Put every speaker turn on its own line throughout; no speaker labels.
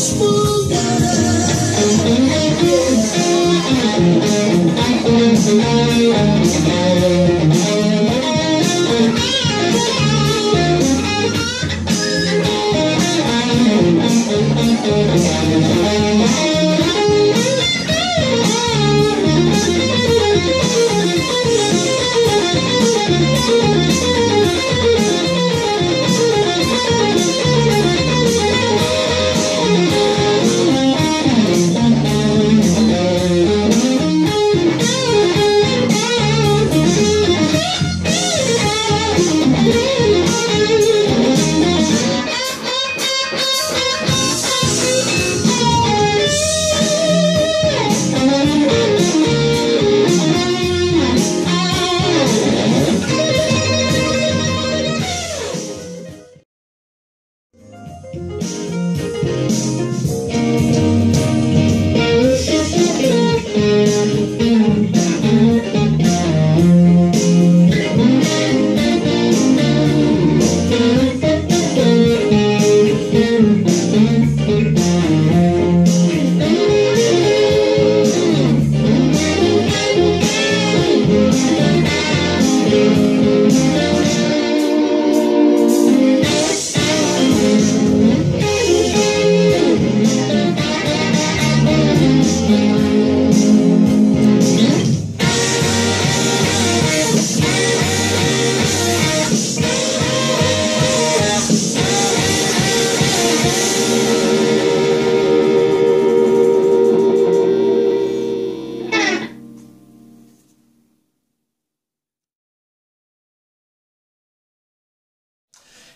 whisper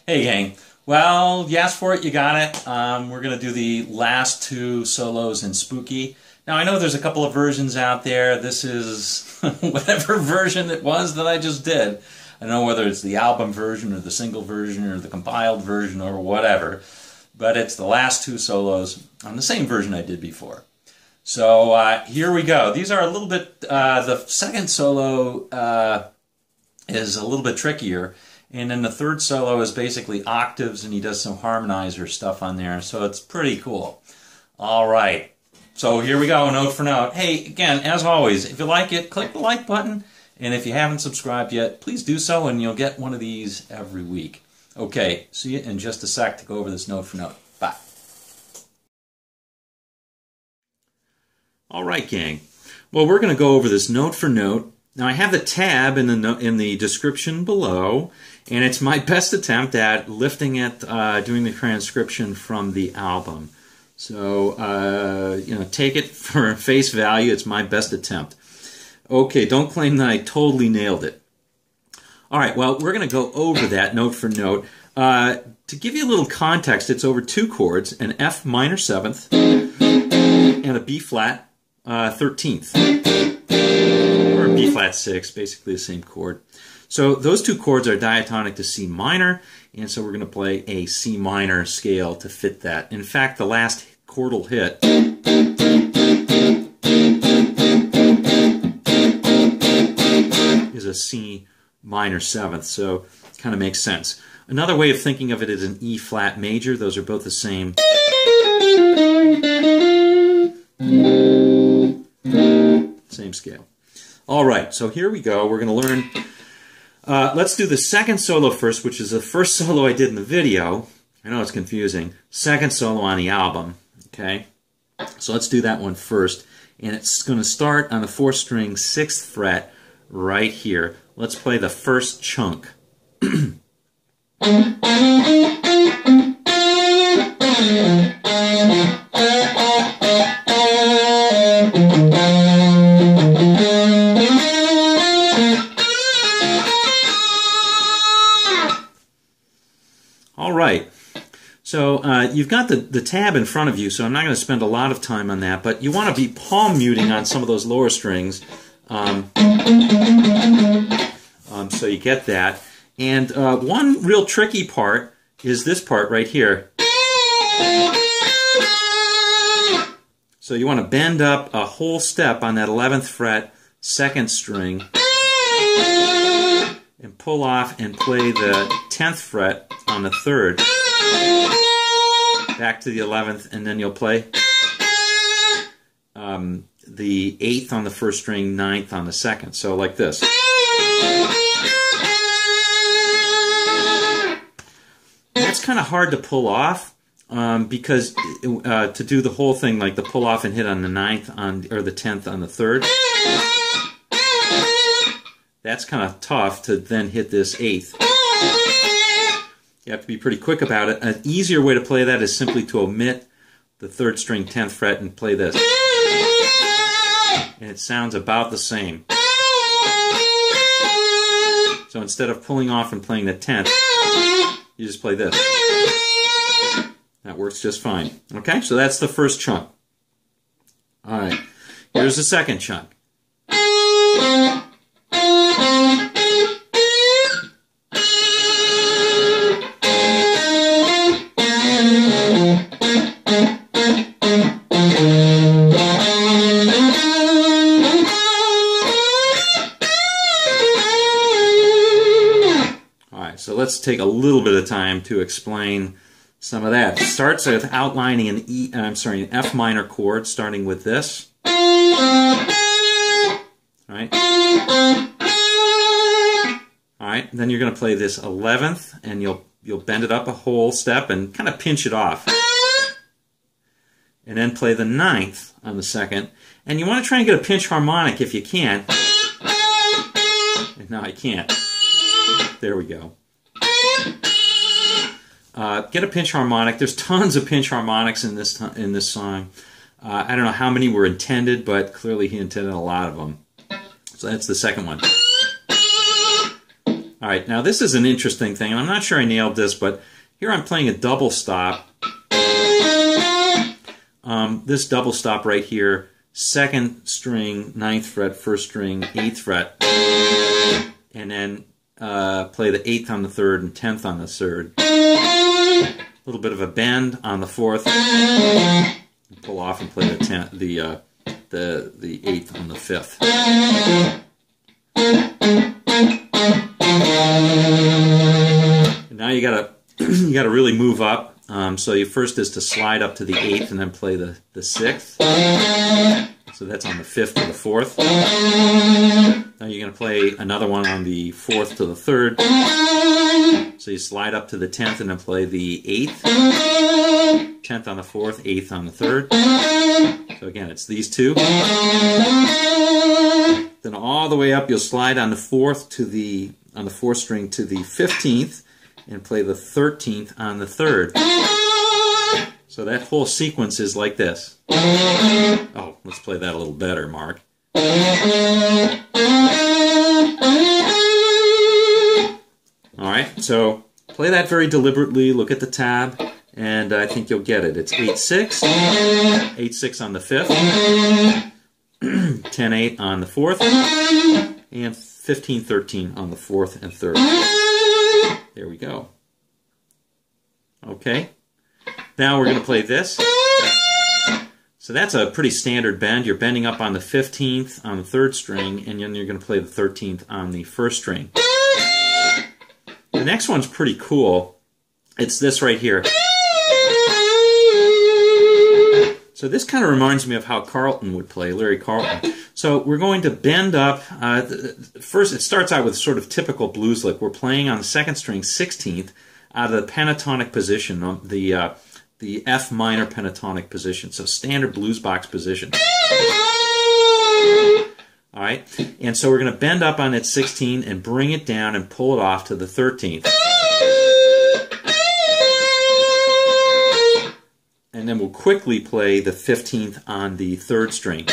Hey gang, well you asked for it, you got it. Um, we're going to do the last two solos in Spooky. Now I know there's a couple of versions out there. This is whatever version it was that I just did. I don't know whether it's the album version or the single version or the compiled version or whatever. But it's the last two solos on the same version I did before. So uh, here we go. These are a little bit, uh, the second solo uh, is a little bit trickier and then the third solo is basically octaves, and he does some harmonizer stuff on there. So it's pretty cool. All right. So here we go, note for note. Hey, again, as always, if you like it, click the like button. And if you haven't subscribed yet, please do so, and you'll get one of these every week. Okay, see you in just a sec to go over this note for note. Bye. All right, gang. Well, we're going to go over this note for note now I have the tab in the in the description below, and it's my best attempt at lifting it, uh, doing the transcription from the album. So uh, you know, take it for face value. It's my best attempt. Okay, don't claim that I totally nailed it. All right, well, we're going to go over that note for note. Uh, to give you a little context, it's over two chords, an F minor seventh and a B flat uh, thirteenth. B flat 6, basically the same chord. So those two chords are diatonic to C minor, and so we're going to play a C minor scale to fit that. In fact, the last chordal hit is a C minor seventh, so it kind of makes sense. Another way of thinking of it is an E flat major. Those are both the same. Same scale. All right, so here we go. We're going to learn. Uh, let's do the second solo first, which is the first solo I did in the video. I know it's confusing. Second solo on the album. Okay, so let's do that one first. And it's going to start on the fourth string, sixth fret, right here. Let's play the first chunk. uh, you've got the, the tab in front of you, so I'm not going to spend a lot of time on that, but you want to be palm muting on some of those lower strings. Um, um, so you get that. And uh, one real tricky part is this part right here. So you want to bend up a whole step on that 11th fret, second string, and pull off and play the 10th fret on the third. Back to the 11th, and then you'll play um, the 8th on the first string, ninth on the second. So like this. That's kind of hard to pull off um, because uh, to do the whole thing, like the pull off and hit on the ninth on or the 10th on the third, that's kind of tough to then hit this eighth. You have to be pretty quick about it. An easier way to play that is simply to omit the third string 10th fret and play this. And it sounds about the same. So instead of pulling off and playing the 10th, you just play this. That works just fine. Okay, so that's the first chunk. All right, here's the second chunk. So let's take a little bit of time to explain some of that. It starts with outlining an E, uh, I'm sorry, an F minor chord, starting with this. Right. All right. Then you're going to play this 11th, and you'll you'll bend it up a whole step and kind of pinch it off. And then play the ninth on the second. And you want to try and get a pinch harmonic if you can. No, I can't. There we go. Uh, get a pinch harmonic. There's tons of pinch harmonics in this in this song. Uh, I don't know how many were intended, but clearly he intended a lot of them. So that's the second one. All right, now this is an interesting thing, and I'm not sure I nailed this, but here I'm playing a double stop. Um, this double stop right here, second string, ninth fret, first string, eighth fret, and then uh, play the eighth on the third and tenth on the third. A little bit of a bend on the fourth. Pull off and play the tenth, the uh, the the eighth on the fifth. And now you gotta you gotta really move up. Um, so your first is to slide up to the eighth and then play the the sixth. So that's on the fifth to the fourth. Now you're going to play another one on the fourth to the third. So you slide up to the tenth and then play the eighth. Tenth on the fourth, eighth on the third. So again, it's these two. Then all the way up, you'll slide on the fourth to the on the fourth string to the fifteenth, and play the thirteenth on the third. So that whole sequence is like this. Oh, let's play that a little better, Mark. All right, so play that very deliberately. Look at the tab, and I think you'll get it. It's 8-6, 8-6 on the 5th, 10-8 on the 4th, and 15-13 on the 4th and 3rd. There we go. Okay. Now we're going to play this. So that's a pretty standard bend. You're bending up on the 15th on the third string, and then you're going to play the 13th on the first string. The next one's pretty cool. It's this right here. So this kind of reminds me of how Carlton would play, Larry Carlton. So we're going to bend up. Uh, first, it starts out with sort of typical blues lick. We're playing on the second string, 16th, out of the pentatonic position, on the uh, the F minor pentatonic position. So standard blues box position. All right, and so we're going to bend up on that 16 and bring it down and pull it off to the 13th. And then we'll quickly play the 15th on the third string.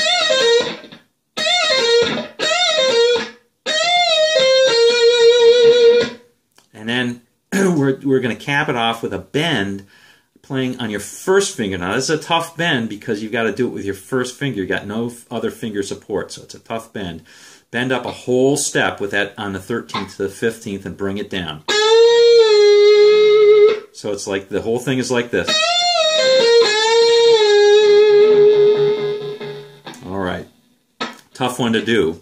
And then we're, we're going to cap it off with a bend playing on your first finger. Now, this is a tough bend because you've got to do it with your first finger. You've got no other finger support, so it's a tough bend. Bend up a whole step with that on the 13th to the 15th and bring it down. So it's like the whole thing is like this. All right. Tough one to do.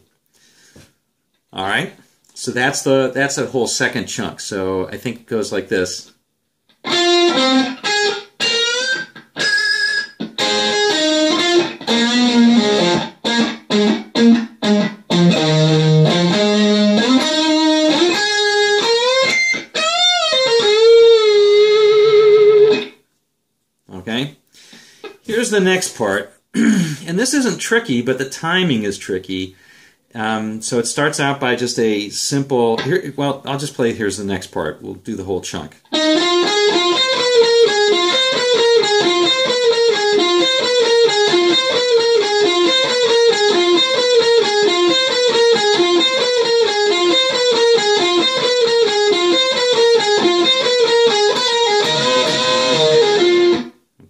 All right. So that's the that's a whole second chunk. So I think it goes like this. Here's the next part. and this isn't tricky, but the timing is tricky. Um, so it starts out by just a simple. Here, well, I'll just play. Here's the next part. We'll do the whole chunk.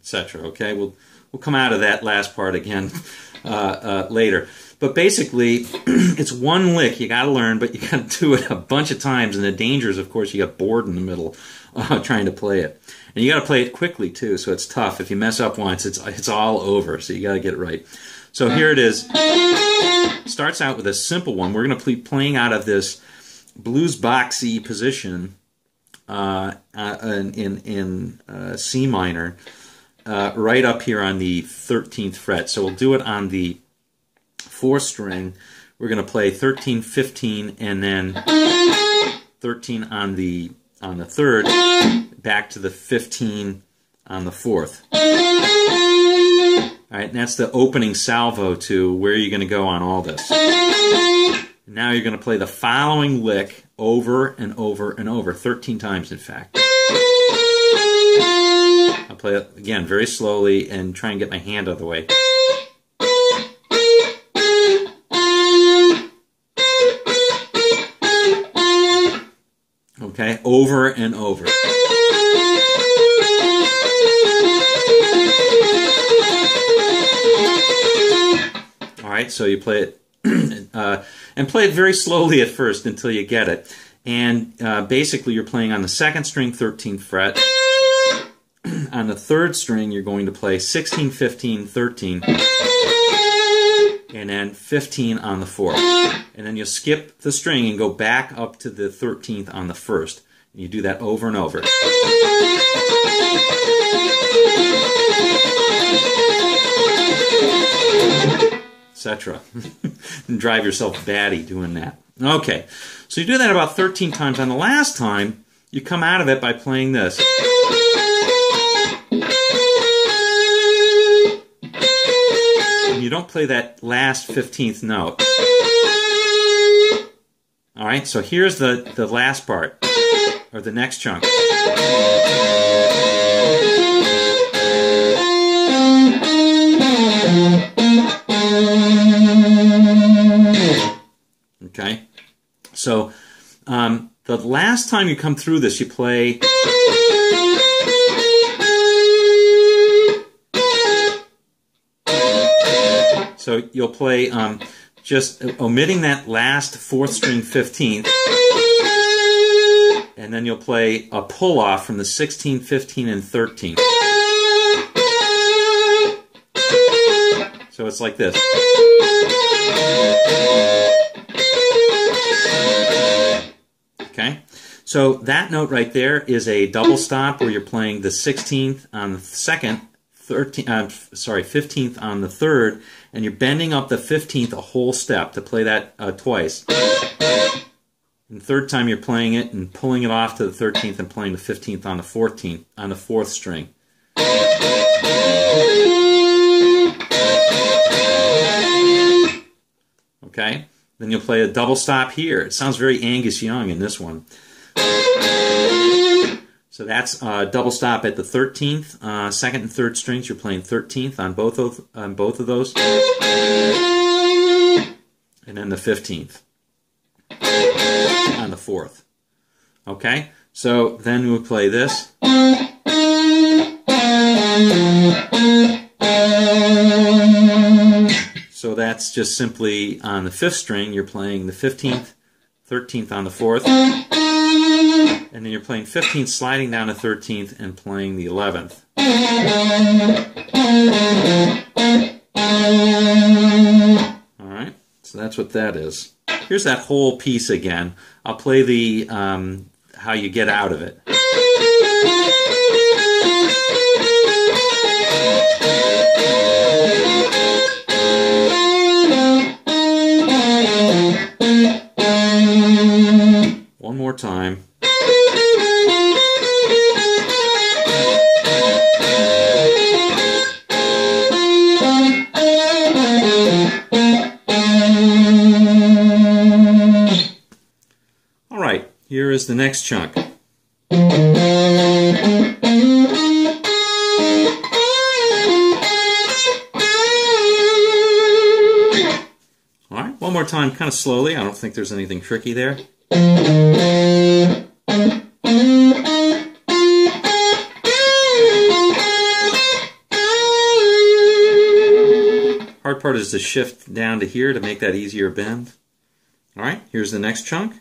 Etc. Okay, we'll we'll come out of that last part again uh, uh, later. But basically, it's one lick you got to learn, but you got to do it a bunch of times. And the danger is, of course, you get bored in the middle uh, trying to play it, and you got to play it quickly too. So it's tough. If you mess up once, it's it's all over. So you got to get it right. So here it is. Starts out with a simple one. We're going to be playing out of this blues boxy position uh, uh, in in uh, C minor, uh, right up here on the 13th fret. So we'll do it on the fourth string. We're going to play 13, 15, and then 13 on the on the third, back to the 15 on the fourth. All right, and that's the opening salvo to where you're going to go on all this. Now you're going to play the following lick over and over and over, 13 times in fact. Play it again very slowly and try and get my hand out of the way. Okay, over and over. All right, so you play it uh, and play it very slowly at first until you get it. And uh, basically, you're playing on the second string, 13th fret. On the third string, you're going to play 16, 15, 13, and then 15 on the fourth. And then you'll skip the string and go back up to the 13th on the first. And you do that over and over. Etc. and drive yourself batty doing that. Okay, so you do that about 13 times. On the last time, you come out of it by playing this. You don't play that last 15th note. All right, so here's the, the last part, or the next chunk. Okay, so um, the last time you come through this, you play. So you'll play um, just omitting that last fourth string 15th, and then you'll play a pull off from the 16, 15, and 13. So it's like this. Okay, so that note right there is a double stop where you're playing the 16th on the second, 13th, uh, sorry, 15th on the third, and you're bending up the 15th a whole step to play that uh, twice. And third time you're playing it and pulling it off to the 13th and playing the 15th on the 14th on the fourth string. Okay? Then you'll play a double stop here. It sounds very Angus Young in this one. So that's uh, double stop at the 13th. Uh, second and third strings, you're playing 13th on both of on both of those, and then the 15th on the fourth. Okay, so then we'll play this. So that's just simply on the fifth string, you're playing the 15th, 13th on the fourth, and then you're playing 15th, sliding down to 13th, and playing the 11th. Alright, so that's what that is. Here's that whole piece again. I'll play the um, how you get out of it. One more time. The next chunk. All right, one more time, kind of slowly. I don't think there's anything tricky there. Hard part is to shift down to here to make that easier bend. All right, here's the next chunk.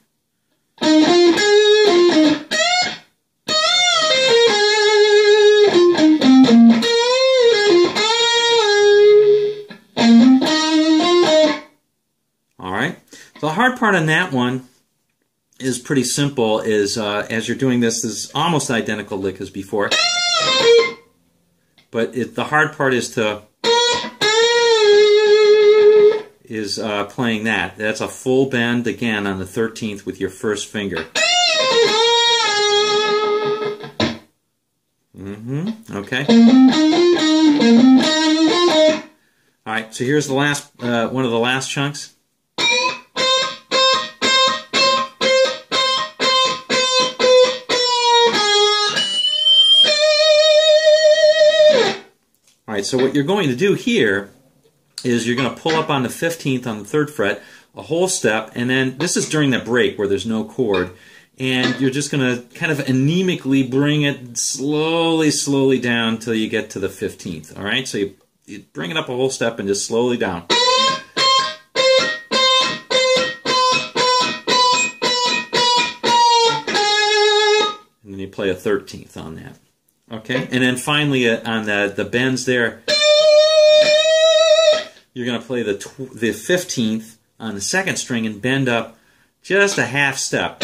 The hard part on that one is pretty simple. Is uh, as you're doing this, is almost identical lick as before, but it, the hard part is to is uh, playing that. That's a full bend again on the 13th with your first finger. Mm-hmm. Okay. All right. So here's the last uh, one of the last chunks. Right. So what you're going to do here is you're going to pull up on the 15th on the third fret, a whole step, and then this is during the break where there's no chord, and you're just going to kind of anemically bring it slowly, slowly down until you get to the 15th. All right, so you, you bring it up a whole step and just slowly down. And then you play a 13th on that. Okay, and then finally uh, on the, the bends there, you're going to play the, the 15th on the second string and bend up just a half step.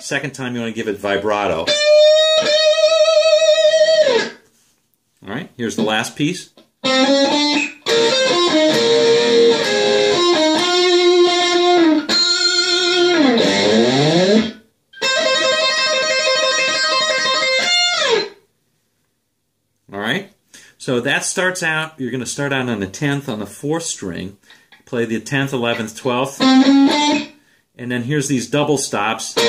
Second time you want to give it vibrato. All right, here's the last piece. So that starts out, you're going to start out on the 10th on the 4th string, play the 10th, 11th, 12th, and then here's these double stops. So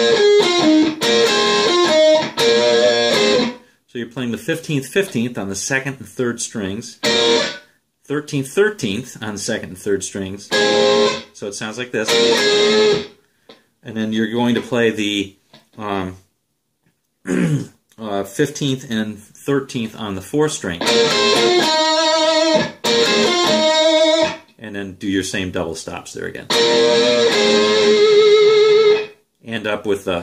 you're playing the 15th, 15th on the 2nd and 3rd strings, 13th, 13th on the 2nd and 3rd strings. So it sounds like this. And then you're going to play the um, uh, 15th and 13th on the 4th string. And then do your same double stops there again. End up with the...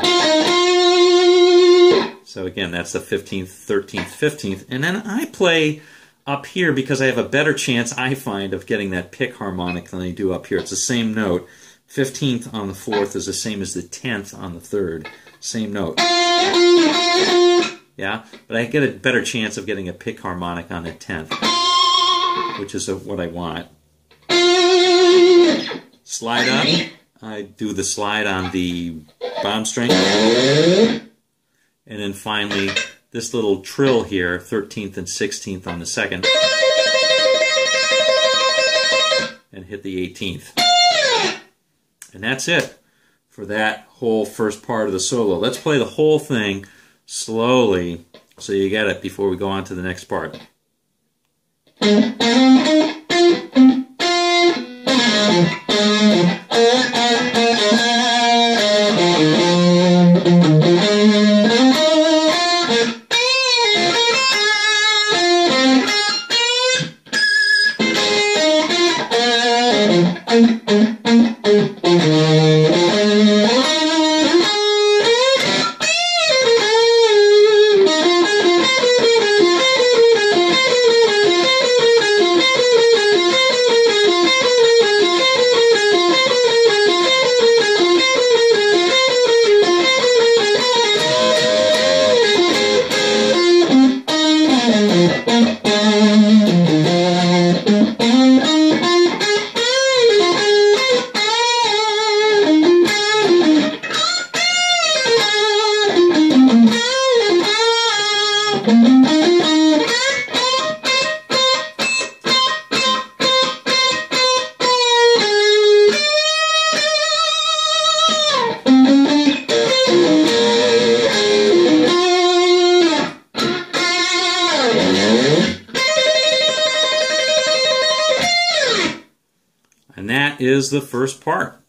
So again, that's the 15th, 13th, 15th. And then I play up here because I have a better chance, I find, of getting that pick harmonic than I do up here. It's the same note. 15th on the 4th is the same as the 10th on the 3rd. Same note. Yeah, but I get a better chance of getting a pick harmonic on the 10th, which is a, what I want. Slide up. I do the slide on the bottom string. And then finally, this little trill here, 13th and 16th on the second. And hit the 18th. And that's it for that whole first part of the solo. Let's play the whole thing slowly so you get it before we go on to the next part. Mm-hmm. Is the first part.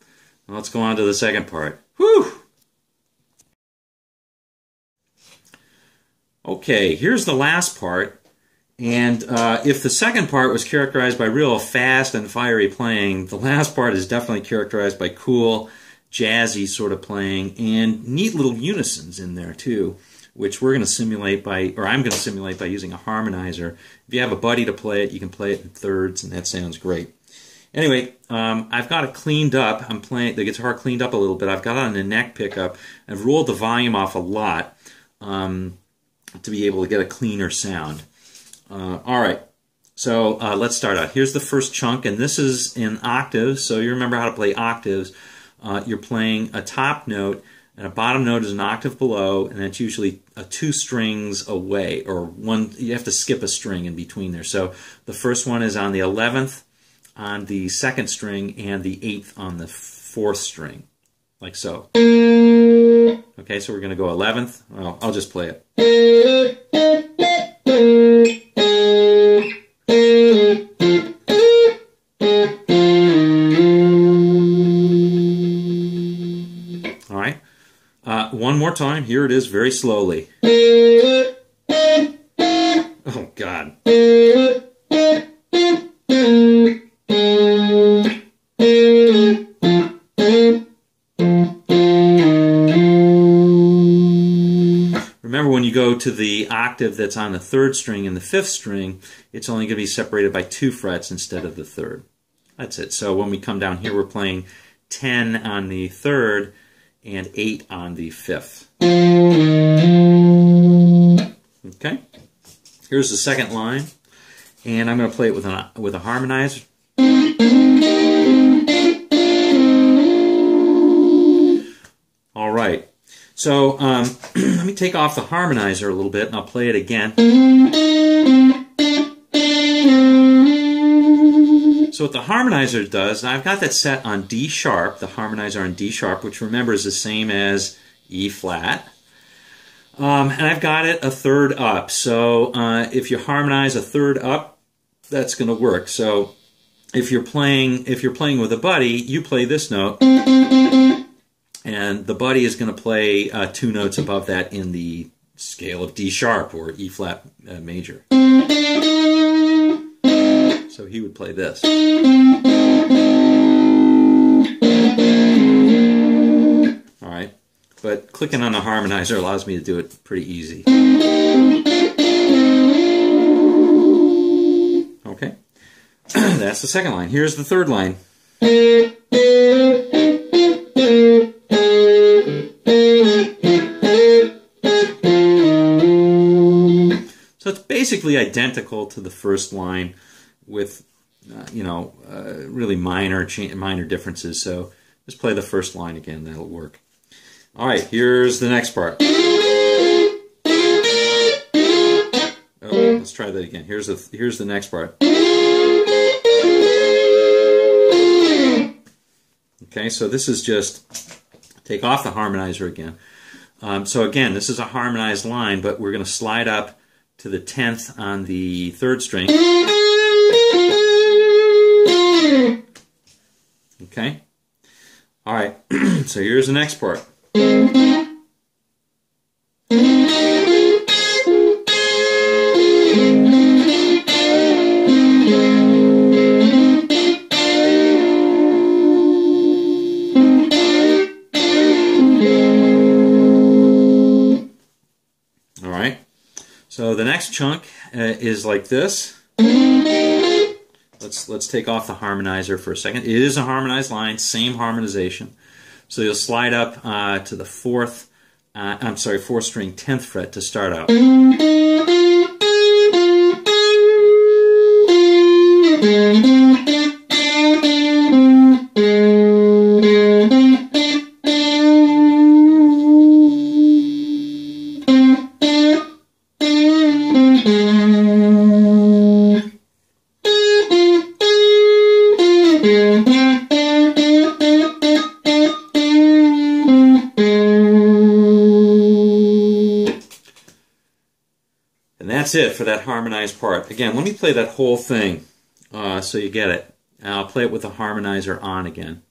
Let's go on to the second part. Whew! Okay, here's the last part. And uh, if the second part was characterized by real fast and fiery playing, the last part is definitely characterized by cool, jazzy sort of playing and neat little unisons in there too, which we're going to simulate by, or I'm going to simulate by using a harmonizer. If you have a buddy to play it, you can play it in thirds, and that sounds great. Anyway, um, I've got it cleaned up. I'm playing the guitar cleaned up a little bit. I've got it on the neck pickup. I've rolled the volume off a lot um, to be able to get a cleaner sound. Uh, all right, so uh, let's start out. Here's the first chunk, and this is in octaves, so you remember how to play octaves. Uh, you're playing a top note, and a bottom note is an octave below, and that's usually uh, two strings away, or one. You have to skip a string in between there. So the first one is on the 11th, on the second string, and the 8th on the fourth string, like so. Okay, so we're going to go 11th. Well, I'll just play it. Alright. Uh, one more time. Here it is very slowly. To the octave that's on the third string and the fifth string, it's only going to be separated by two frets instead of the third. That's it. So when we come down here, we're playing 10 on the third, and 8 on the 5th. Okay, here's the second line, and I'm going to play it with, an, with a harmonizer. So um, let me take off the harmonizer a little bit and I'll play it again. So what the harmonizer does, I've got that set on D sharp, the harmonizer on D sharp, which remember is the same as E flat. Um, and I've got it a third up. So uh, if you harmonize a third up, that's going to work. So if you're playing if you're playing with a buddy, you play this note, and the buddy is going to play uh, two notes above that in the scale of D sharp or E flat uh, major. So he would play this. All right, but clicking on the harmonizer allows me to do it pretty easy. Okay, that's the second line. Here's the third line. Basically identical to the first line with uh, you know uh, really minor minor differences. So just play the first line again. That'll work. All right, here's the next part. Oh, let's try that again. Here's the here's the next part. Okay, so this is just take off the harmonizer again. Um, so again, this is a harmonized line, but we're going to slide up to the tenth on the third string. Okay? All right, so here's the next part. Chunk uh, is like this. Let's let's take off the harmonizer for a second. It is a harmonized line, same harmonization. So you'll slide up uh, to the fourth, uh, I'm sorry, fourth string, tenth fret to start out. That's it for that harmonized part. Again, let me play that whole thing uh, so you get it. And I'll play it with the harmonizer on again.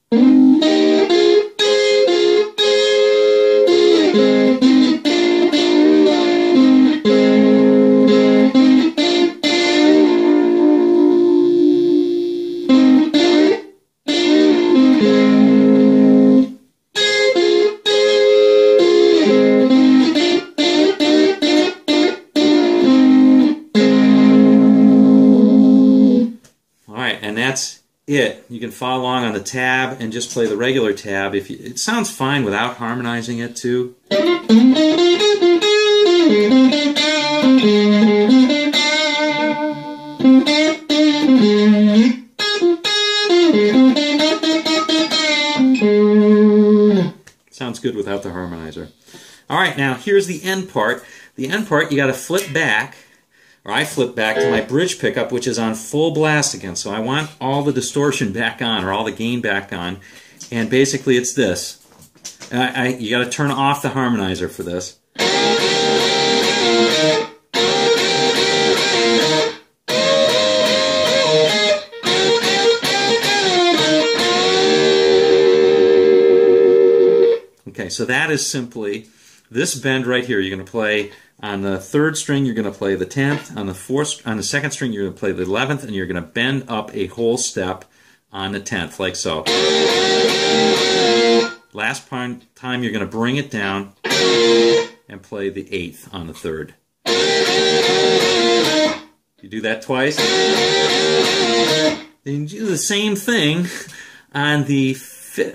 You can follow along on the tab and just play the regular tab. If you, It sounds fine without harmonizing it too. Sounds good without the harmonizer. All right, now here's the end part. The end part, you got to flip back or I flip back to my bridge pickup, which is on full blast again. So I want all the distortion back on, or all the gain back on. And basically it's this. I, I, you got to turn off the harmonizer for this. Okay, so that is simply this bend right here. You're going to play on the third string, you're going to play the 10th. On the fourth, on the second string, you're going to play the 11th, and you're going to bend up a whole step on the 10th, like so. Last time, you're going to bring it down and play the 8th on the third. You do that twice. Then you do the same thing on the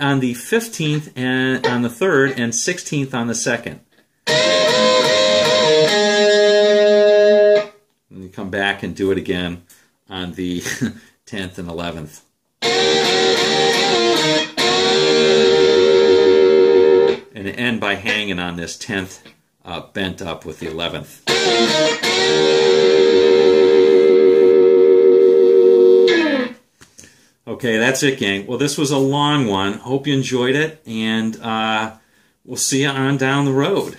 on the 15th and on the third and 16th on the second. And you come back and do it again on the 10th and 11th. And end by hanging on this 10th uh, bent up with the 11th. Okay, that's it, gang. Well, this was a long one. Hope you enjoyed it, and uh, we'll see you on down the road.